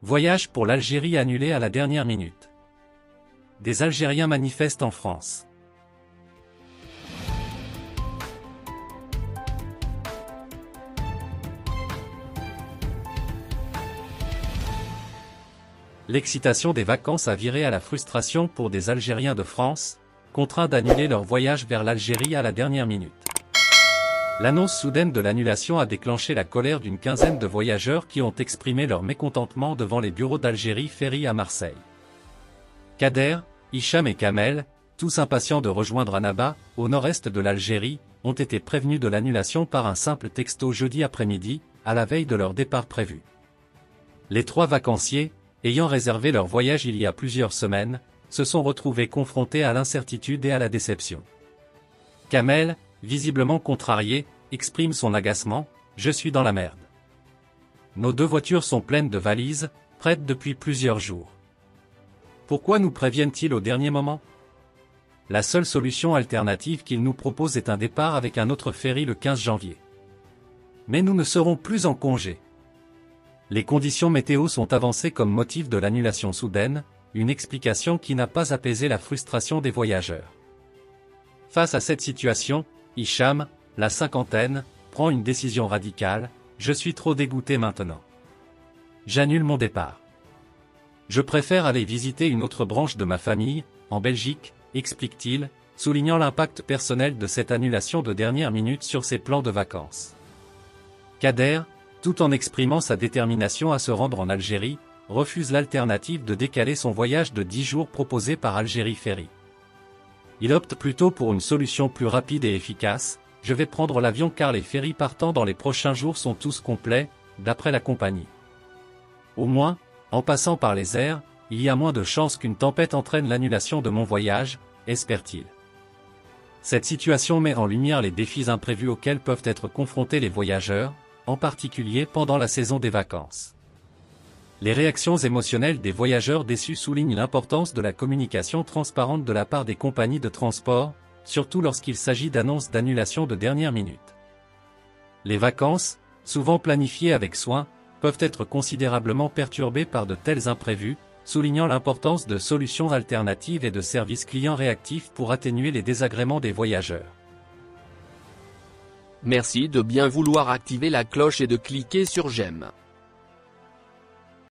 Voyage pour l'Algérie annulé à la dernière minute. Des Algériens manifestent en France. L'excitation des vacances a viré à la frustration pour des Algériens de France, contraints d'annuler leur voyage vers l'Algérie à la dernière minute. L'annonce soudaine de l'annulation a déclenché la colère d'une quinzaine de voyageurs qui ont exprimé leur mécontentement devant les bureaux d'Algérie Ferry à Marseille. Kader, Hicham et Kamel, tous impatients de rejoindre Annaba, au nord-est de l'Algérie, ont été prévenus de l'annulation par un simple texto jeudi après-midi, à la veille de leur départ prévu. Les trois vacanciers, ayant réservé leur voyage il y a plusieurs semaines, se sont retrouvés confrontés à l'incertitude et à la déception. Kamel, visiblement contrarié, exprime son agacement, je suis dans la merde. Nos deux voitures sont pleines de valises, prêtes depuis plusieurs jours. Pourquoi nous préviennent-ils au dernier moment? La seule solution alternative qu'ils nous proposent est un départ avec un autre ferry le 15 janvier. Mais nous ne serons plus en congé. Les conditions météo sont avancées comme motif de l'annulation soudaine, une explication qui n'a pas apaisé la frustration des voyageurs. Face à cette situation, Hicham, la cinquantaine, prend une décision radicale, je suis trop dégoûté maintenant. J'annule mon départ. Je préfère aller visiter une autre branche de ma famille, en Belgique, explique-t-il, soulignant l'impact personnel de cette annulation de dernière minute sur ses plans de vacances. Kader, tout en exprimant sa détermination à se rendre en Algérie, refuse l'alternative de décaler son voyage de 10 jours proposé par Algérie Ferry. Il opte plutôt pour une solution plus rapide et efficace, je vais prendre l'avion car les ferries partant dans les prochains jours sont tous complets, d'après la compagnie. Au moins, en passant par les airs, il y a moins de chances qu'une tempête entraîne l'annulation de mon voyage, espère-t-il. Cette situation met en lumière les défis imprévus auxquels peuvent être confrontés les voyageurs, en particulier pendant la saison des vacances. Les réactions émotionnelles des voyageurs déçus soulignent l'importance de la communication transparente de la part des compagnies de transport, surtout lorsqu'il s'agit d'annonces d'annulation de dernière minute. Les vacances, souvent planifiées avec soin, peuvent être considérablement perturbées par de tels imprévus, soulignant l'importance de solutions alternatives et de services clients réactifs pour atténuer les désagréments des voyageurs. Merci de bien vouloir activer la cloche et de cliquer sur j'aime.